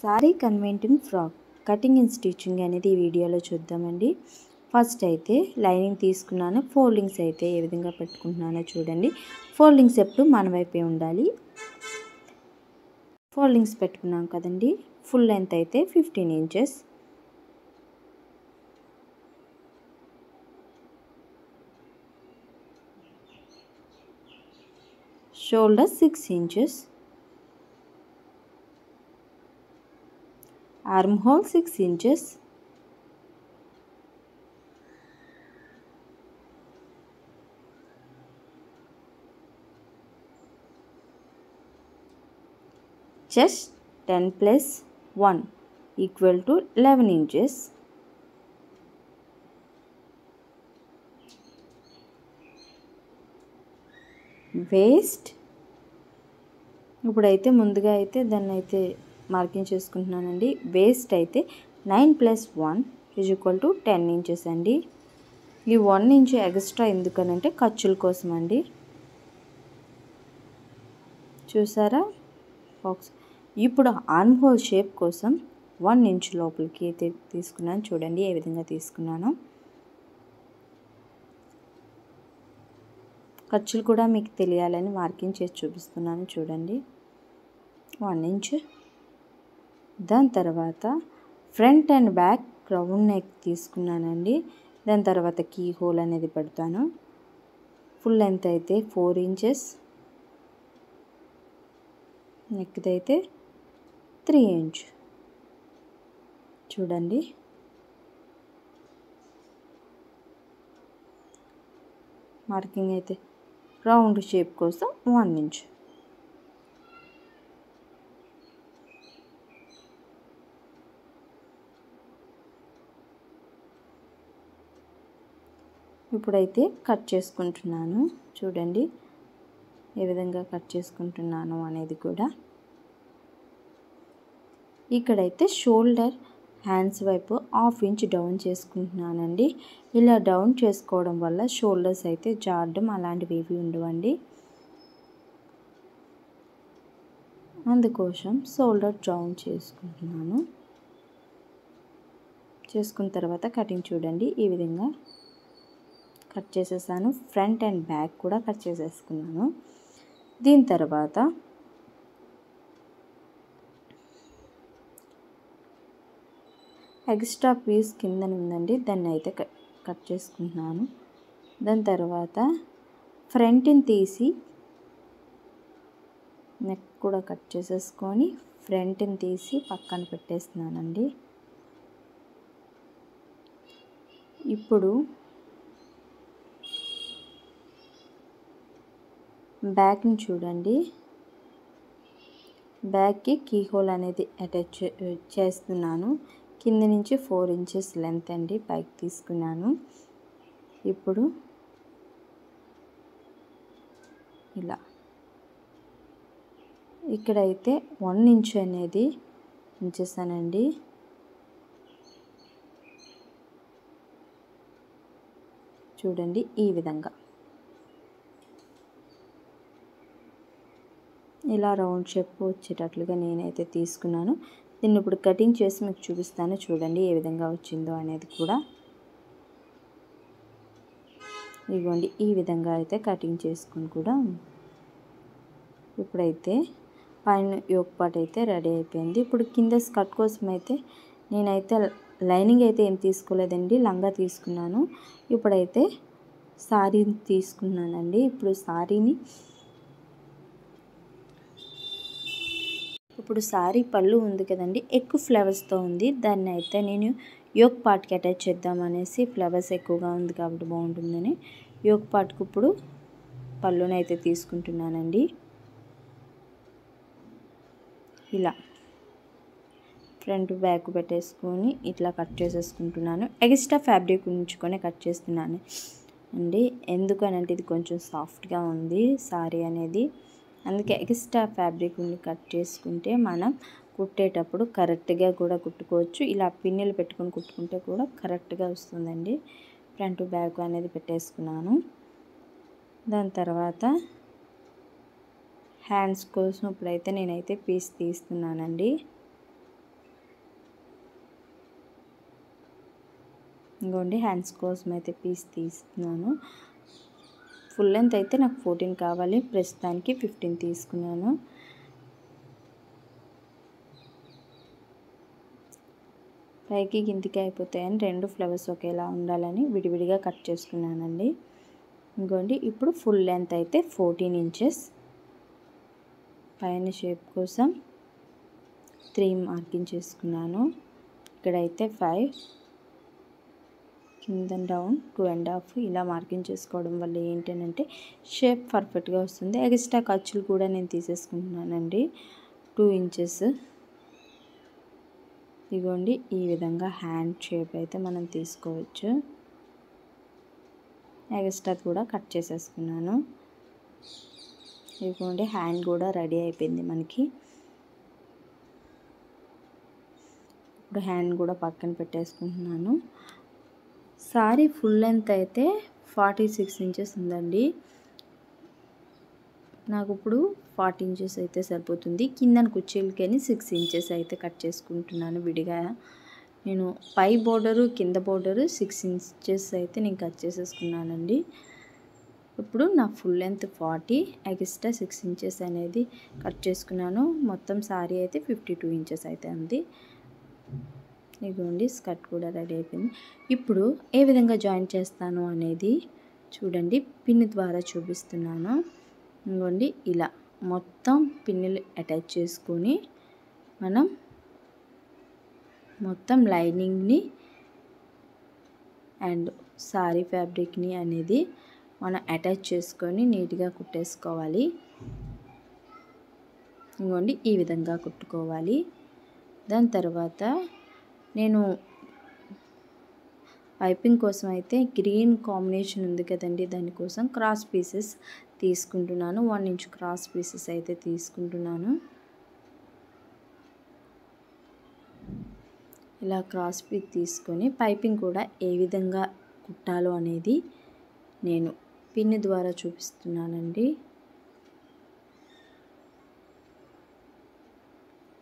Sari converting frock. Cutting and stitching అనేది ఈ వీడియోలో చూద్దామండి. ఫస్ట్ అయితే లైనింగ్ తీసుకున్నాను. ఫోల్డింగ్స్ అయితే ఏ విధంగా పెట్టుకుంటున్నానో చూడండి. ఫోల్డింగ్స్ ఎప్పుడు మన వైపే ఉండాలి. ఫోల్డింగ్స్ పెట్టుకున్నాం కదండి. ఫుల్ లెంత్ అయితే fifteen inches. Shoulder six inches. Arm hole 6 inches chest 10 plus 1 equal to 11 inches waist ఇప్పుడైతే ముందుగా అయితే దాన్ని అయితే మార్కింగ్ చేసుకుంటున్నానండి. వేస్ట్ అయితే nine plus one is equal to ten inches అండి. ఈ వన్ ఇంచ్ ఎక్స్ట్రా ఎందుకనంటే ఖర్చుల కోసం అండి. చూసారా? బాక్స్ ఇప్పుడు ఆర్మ్ హోల్ షేప్ కోసం వన్ ఇంచ్ లోపలికి అయితే తీసుకున్నాను. చూడండి ఏ విధంగా తీసుకున్నాను. ఖర్చులు కూడా మీకు తెలియాలని మార్కింగ్ చేసి చూపిస్తున్నాను. చూడండి. వన్ ఇంచ్ దాని తర్వాత front and back round neck తీసుకున్నానండి. దాని తర్వాత కీ హోల్ అనేది పెడతాను. ఫుల్ లెంత్ అయితే ఫోర్ ఇంచెస్. నెక్ది అయితే త్రీ ఇంచ్. చూడండి. మార్కింగ్ అయితే రౌండ్ షేప్ కోసం వన్ ఇంచ్. ఇప్పుడైతే కట్ చేసుకుంటున్నాను. చూడండి ఏ విధంగా కట్ చేసుకుంటున్నాను అనేది కూడా. ఇక్కడైతే షోల్డర్ హ్యాండ్స్ వైపు హాఫ్ ఇంచ్ డౌన్ చేసుకుంటున్నానండి. ఇలా డౌన్ చేసుకోవడం వల్ల షోల్డర్స్ అయితే జారడం అలాంటివి ఏవి ఉండవండి. అందుకోసం షోల్డర్ డౌన్ చేసుకుంటున్నాను. చేసుకున్న తర్వాత కటింగ్ చూడండి ఈ విధంగా కట్ చేసేసాను. ఫ్రంట్ అండ్ బ్యాక్ కూడా కట్ చేసేసుకున్నాను. దీని తర్వాత ఎక్స్ట్రా పీస్ కింద ఉందండి. దాన్ని అయితే కట్ చేసుకుంటున్నాను. దాని తర్వాత ఫ్రంట్ని తీసి నెక్ కూడా కట్ చేసేసుకొని ఫ్రంట్ని తీసి పక్కన పెట్టేస్తున్నానండి. ఇప్పుడు బ్యాక్ని చూడండి. బ్యాక్కి కీ హోల్ అనేది అటాచ్ చేస్తున్నాను. కింద నుంచి ఫోర్ ఇంచెస్ లెంత్ అండి పైకి తీసుకున్నాను. ఇప్పుడు ఇలా. ఇక్కడైతే వన్ ఇంచ్ అనేది ఉంచేసానండి. చూడండి ఈ విధంగా. ఇలా రౌండ్ షేప్ వచ్చేటట్లుగా నేనైతే తీసుకున్నాను. దీన్ని ఇప్పుడు కటింగ్ చేసి మీకు చూపిస్తాను. చూడండి ఏ విధంగా వచ్చిందో అనేది కూడా. ఇదిగోండి ఈ విధంగా అయితే కటింగ్ చేసుకుని కూడా ఇప్పుడైతే పైన యోక్ పాట్ అయితే రెడీ అయిపోయింది. ఇప్పుడు కింద స్కర్ట్ కోసం అయితే నేనైతే లైనింగ్ అయితే ఏం తీసుకోలేదండి లంగా తీసుకున్నాను. ఇప్పుడైతే శారీని తీసుకున్నానండి. ఇప్పుడు శారీని ఇప్పుడు శారీ పళ్ళు ఉంది కదండి ఎక్కువ ఫ్లవర్స్తో ఉంది. దాన్ని అయితే నేను యోగ్ పార్ట్కి అటాచ్ చేద్దాం అనేసి ఫ్లవర్స్ ఎక్కువగా ఉంది కాబట్టి బాగుంటుందని యోగ్ పార్ట్కి ఇప్పుడు పళ్ళుని అయితే తీసుకుంటున్నానండి. ఇలా ఫ్రంట్ బ్యాక్ పెట్టేసుకొని ఇట్లా కట్ చేసేసుకుంటున్నాను. ఎక్స్ట్రా ఫ్యాబ్రిక్ ఉంచుకొని కట్ చేస్తున్నాను. అండి ఎందుకనంటే ఇది కొంచెం సాఫ్ట్గా ఉంది సారీ అనేది. అందుకే ఎక్స్ట్రా ఫ్యాబ్రిక్ ఉండి కట్ చేసుకుంటే మనం కుట్టేటప్పుడు కరెక్ట్గా కూడా కుట్టుకోవచ్చు. ఇలా పిన్నెలు పెట్టుకొని కుట్టుకుంటే కూడా కరెక్ట్గా వస్తుందండి. ఫ్రంట్ బ్యాక్ అనేది పెట్టేసుకున్నాను. దాని తర్వాత హ్యాండ్స్ కోసం ఇప్పుడైతే నేనైతే పీస్ తీస్తున్నానండి. ఇంకోండి హ్యాండ్స్ కోసం అయితే పీస్ తీస్తున్నాను. ఫుల్ లెంత్ అయితే నాకు ఫోర్టీన్ కావాలి. ప్రస్తుతానికి ఫిఫ్టీన్ తీసుకున్నాను. పైకి గింతికి అయిపోతాయని రెండు ఫ్లవర్స్ ఒకేలా ఉండాలని విడివిడిగా కట్ చేసుకున్నానండి. ఇంకోండి ఇప్పుడు ఫుల్ లెంత్ అయితే ఫోర్టీన్ ఇంచెస్. పైన షేప్ కోసం త్రీ మార్కింగ్ చేసుకున్నాను. ఇక్కడైతే ఫైవ్. కింద డౌన్ టూ అండ్ హాఫ్ ఇలా మార్కింగ్ చేసుకోవడం వల్ల ఏంటంటే షేప్ పర్ఫెక్ట్గా వస్తుంది. ఎక్స్ట్రా ఖర్చులు కూడా నేను తీసేసుకుంటున్నానండి. టూ ఇంచెస్ ఇదిగోండి ఈ విధంగా హ్యాండ్ షేప్ అయితే మనం తీసుకోవచ్చు. ఎక్స్ట్రా కూడా కట్ చేసేసుకున్నాను. ఇదిగోండి హ్యాండ్ కూడా రెడీ అయిపోయింది మనకి. ఇప్పుడు హ్యాండ్ కూడా పక్కన పెట్టేసుకుంటున్నాను. సారీ ఫుల్ లెంత్ అయితే ఫార్టీ సిక్స్ ఇంచెస్ ఉందండి. నాకు ఇప్పుడు ఫార్టీ ఇంచెస్ అయితే సరిపోతుంది. కిందన కుర్చీలకని సిక్స్ ఇంచెస్ అయితే కట్ చేసుకుంటున్నాను విడిగా. నేను పై బోర్డరు కింద బోర్డరు సిక్స్ ఇంచెస్ అయితే నేను కట్ చేసేసుకున్నానండి. ఇప్పుడు నా full length forty extra six inches అనేది కట్ చేసుకున్నాను. మొత్తం సారీ అయితే ఫిఫ్టీ టూ ఇంచెస్ అయితే ఉంది. ఇదిగోండి స్కర్ట్ కూడా రెడీ అయిపోయింది. ఇప్పుడు ఏ విధంగా జాయిన్ చేస్తాను అనేది చూడండి. పిన్ ద్వారా చూపిస్తున్నాను. ఇదిగోండి ఇలా మొత్తం పిన్నులు అటాచ్ చేసుకొని మనం మొత్తం లైనింగ్ని అండ్ సారీ ఫ్యాబ్రిక్ని అనేది మనం అటాచ్ చేసుకొని నీట్గా కుట్టేసుకోవాలి. ఇంకోండి ఈ విధంగా కుట్టుకోవాలి. దాని తర్వాత నేను పైపింగ్ కోసం అయితే గ్రీన్ కాంబినేషన్ ఉంది కదండి దానికోసం క్రాస్ పీసెస్ తీసుకుంటున్నాను. వన్ ఇంచ్ క్రాస్ పీసెస్ అయితే తీసుకుంటున్నాను. ఇలా క్రాస్ పీస్ తీసుకొని పైపింగ్ కూడా ఏ విధంగా కుట్టాలో అనేది నేను పిన్ ద్వారా చూపిస్తున్నానండి.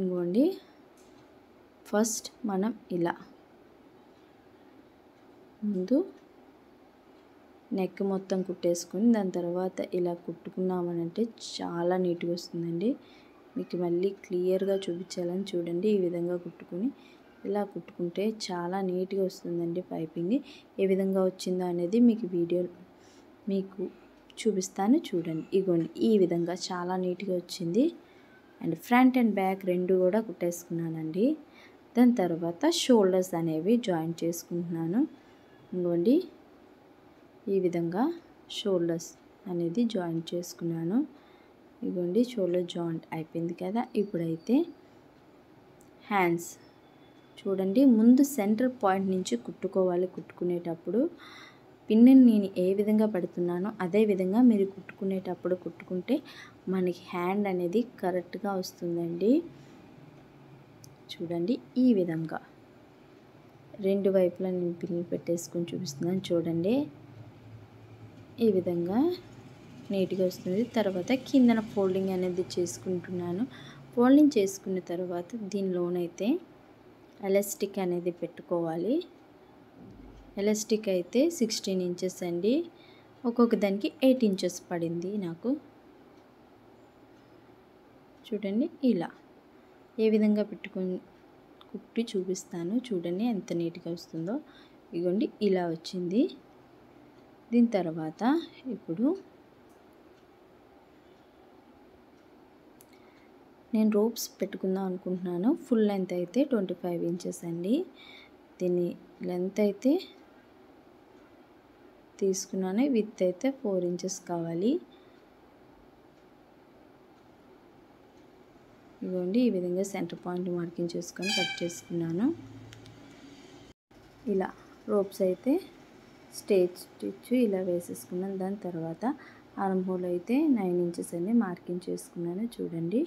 ఇంకోండి. ఫస్ట్ మనం ఇలా. ముందు నెక్ మొత్తం కుట్టేసుకొని దాని తర్వాత ఇలా కుట్టుకున్నామనంటే చాలా నీట్గా వస్తుందండి. మీకు మళ్ళీ క్లియర్గా చూపించాలని చూడండి. ఈ విధంగా కుట్టుకుని ఇలా కుట్టుకుంటే చాలా నీట్గా వస్తుందండి పైపింగ్. ఏ విధంగా వచ్చిందో అనేది మీకు వీడియో మీకు చూపిస్తాను చూడండి. ఇగోండి ఈ విధంగా చాలా నీట్గా వచ్చింది. అండ్ ఫ్రంట్ అండ్ బ్యాక్ రెండు కూడా కుట్టేసుకున్నానండి. దాని తర్వాత షోల్డర్స్ అనేవి జాయిన్ చేసుకుంటున్నాను. ఇంకోండి ఈ విధంగా షోల్డర్స్ అనేది జాయింట్ చేసుకున్నాను. ఇదిగోండి షోల్డర్ జాయింట్ అయిపోయింది కదా. ఇప్పుడైతే హ్యాండ్స్ చూడండి ముందు సెంటర్ పాయింట్ నుంచి కుట్టుకోవాలి. కుట్టుకునేటప్పుడు పిన్నిని నేను ఏ విధంగా పెడుతున్నానో అదే విధంగా మీరు కుట్టుకునేటప్పుడు కుట్టుకుంటే మనకి హ్యాండ్ అనేది కరెక్ట్గా వస్తుందండి. చూడండి ఈ విధంగా. రెండు వైపులా నేను పిల్లలు పెట్టేసుకొని చూపిస్తున్నాను చూడండి. ఈ విధంగా నీట్గా వస్తుంది. తర్వాత కిందన ఫోల్డింగ్ అనేది చేసుకుంటున్నాను. ఫోల్డింగ్ చేసుకున్న తర్వాత దీనిలోనైతే ఎలాస్టిక్ అనేది పెట్టుకోవాలి. ఎలాస్టిక్ అయితే సిక్స్టీన్ ఇంచెస్ అండి. ఒక్కొక్క దానికి ఎయిట్ ఇంచెస్ పడింది నాకు. చూడండి ఇలా. ఏ విధంగా పెట్టుకొని కుట్టి చూపిస్తాను చూడండి ఎంత నీట్గా వస్తుందో. ఇగోండి ఇలా వచ్చింది. దీని తర్వాత ఇప్పుడు నేను రోప్స్ పెట్టుకుందాం అనుకుంటున్నాను. ఫుల్ లెంత్ అయితే ట్వంటీ ఫైవ్ ఇంచెస్ అండి. దీని లెంత్ అయితే తీసుకున్నాను. విత్ అయితే ఫోర్ ఇంచెస్ కావాలి. ఇదిగోండి ఈ విధంగా సెంటర్ పాయింట్ మార్కింగ్ చేసుకొని కట్ చేసుకున్నాను. ఇలా రోప్స్ అయితే స్టేజ్ స్టిచ్ ఇలా వేసేసుకున్నాను. దాని తర్వాత ఆర్మ్ హోల్ అయితే నైన్ ఇంచెస్ అన్ని మార్కింగ్ చేసుకున్నాను. చూడండి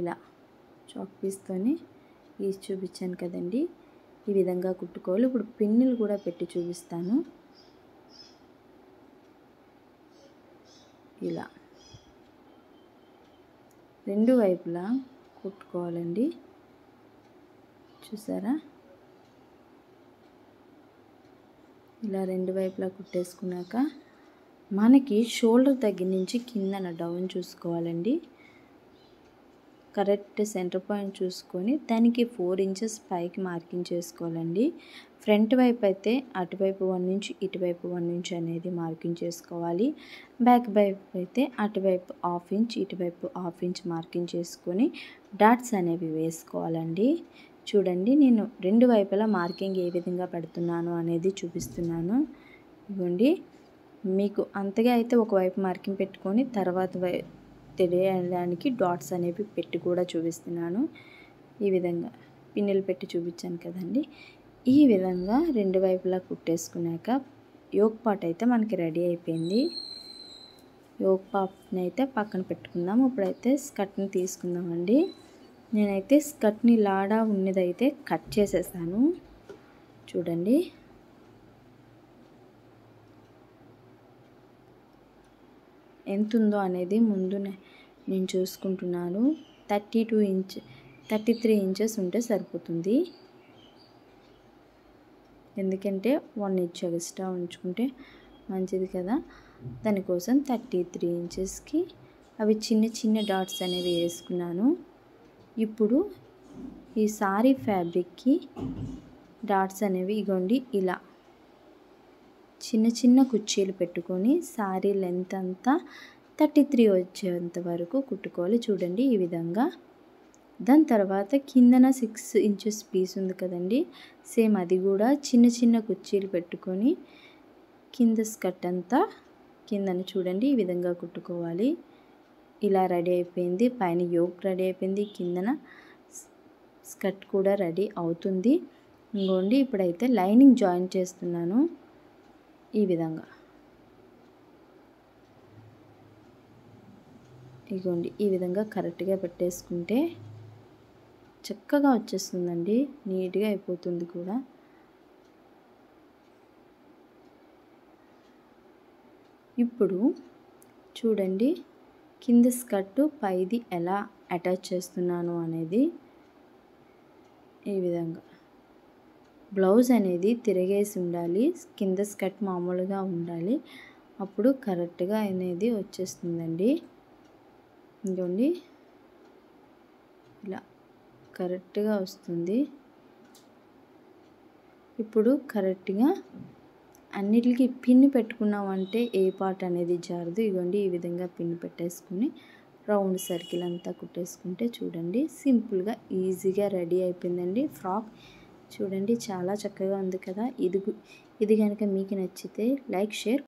ఇలా చాక్ పీస్తోని గీసి చూపించాను కదండి. ఈ విధంగా కుట్టుకోవాలి. ఇప్పుడు పిన్నులు కూడా పెట్టి చూపిస్తాను. ఇలా రెండు వైపులా కుట్టుకోవాలండి. చూసారా? ఇలా రెండు వైపులా కుట్టేసుకున్నాక మనకి షోల్డర్ దగ్గర నుంచి కిందన డౌన్ చూసుకోవాలండి. కరెక్ట్ సెంటర్ పాయింట్ చూసుకొని దానికి ఫోర్ ఇంచెస్ పైకి మార్కింగ్ చేసుకోవాలండి. ఫ్రంట్ వైపు అయితే అటువైపు వన్ ఇంచ్ ఇటువైపు వన్ ఇంచ్ అనేది మార్కింగ్ చేసుకోవాలి. బ్యాక్ వైపు అయితే అటువైపు హాఫ్ ఇంచ్ ఇటువైపు హాఫ్ ఇంచ్ మార్కింగ్ చేసుకొని డాట్స్ అనేవి వేసుకోవాలండి. చూడండి నేను రెండు వైపులా మార్కింగ్ ఏ విధంగా పెడుతున్నాను అనేది చూపిస్తున్నాను. ఇవ్వండి. మీకు అంతగా అయితే ఒకవైపు మార్కింగ్ పెట్టుకొని తర్వాత వై తెలియడానికి డాట్స్ అనేవి పెట్టి కూడా చూపిస్తున్నాను. ఈ విధంగా పిన్నెలు పెట్టి చూపించాను కదండి. ఈ విధంగా రెండు వైపులా కుట్టేసుకున్నాక యోగ్ పాట్ అయితే మనకి రెడీ అయిపోయింది. యోగ్ పాట్ని అయితే పక్కన పెట్టుకుందాం. ఇప్పుడైతే స్కర్ట్ని తీసుకుందామండి. నేనైతే స్కర్ట్ని లాడా ఉన్నదైతే కట్ చేసేసాను. చూడండి. ఎంత ఉందో అనేది ముందు నేను చూసుకుంటున్నాను. Thirty two inch thirty three inches ఉంటే సరిపోతుంది. ఎందుకంటే వన్ ఇంచ్ ఎక్స్ట్రా ఉంచుకుంటే మంచిది కదా. దానికోసం థర్టీ త్రీ ఇంచెస్కి అవి చిన్న చిన్న డాట్స్ అనేవి వేసుకున్నాను. ఇప్పుడు ఈ సారీ ఫ్యాబ్రిక్కి డాట్స్ అనేవి ఇగోండి ఇలా చిన్న చిన్న కుర్చీలు పెట్టుకొని సారీ లెంత్ అంతా థర్టీ త్రీ వచ్చేంత వరకు కుట్టుకోవాలి. చూడండి ఈ విధంగా. దాని తర్వాత కిందన సిక్స్ ఇంచెస్ పీస్ ఉంది కదండి. సేమ్ అది కూడా చిన్న చిన్న కుర్చీలు పెట్టుకొని కింద స్కర్ట్ అంతా కిందన చూడండి ఈ విధంగా కుట్టుకోవాలి. ఇలా రెడీ అయిపోయింది. పైన యోక్ రెడీ అయిపోయింది. కిందన స్కర్ట్ కూడా రెడీ అవుతుంది. ఇంకోండి ఇప్పుడైతే లైనింగ్ జాయిన్ చేస్తున్నాను. ఈ విధంగా. ఇగోండి ఈ విధంగా కరెక్ట్గా పెట్టేసుకుంటే చక్కగా వచ్చేస్తుందండి. నీట్గా అయిపోతుంది కూడా. ఇప్పుడు చూడండి కింద స్కర్టు పైది ఎలా అటాచ్ చేస్తున్నాను అనేది ఈ విధంగా. బ్లౌజ్ అనేది తిరగేసి ఉండాలి. కింద స్కర్ట్ మామూలుగా ఉండాలి. అప్పుడు కరెక్ట్గా అనేది వచ్చేస్తుందండి. ఇంకోండి ఇలా కరెక్ట్గా వస్తుంది. ఇప్పుడు కరెక్ట్గా అన్నిటికీ పిన్ పెట్టుకున్నామంటే ఏ పార్ట్ అనేది జారదు. ఇగోండి ఈ విధంగా పిన్ పెట్టేసుకుని రౌండ్ సర్కిల్ అంతా కుట్టేసుకుంటే చూడండి. సింపుల్గా ఈజీగా రెడీ అయిపోయిందండి ఫ్రాక్. చూడండి చాలా చక్కగా ఉంది కదా. ఇది ఇది కనుక మీకు నచ్చితే లైక్ షేర్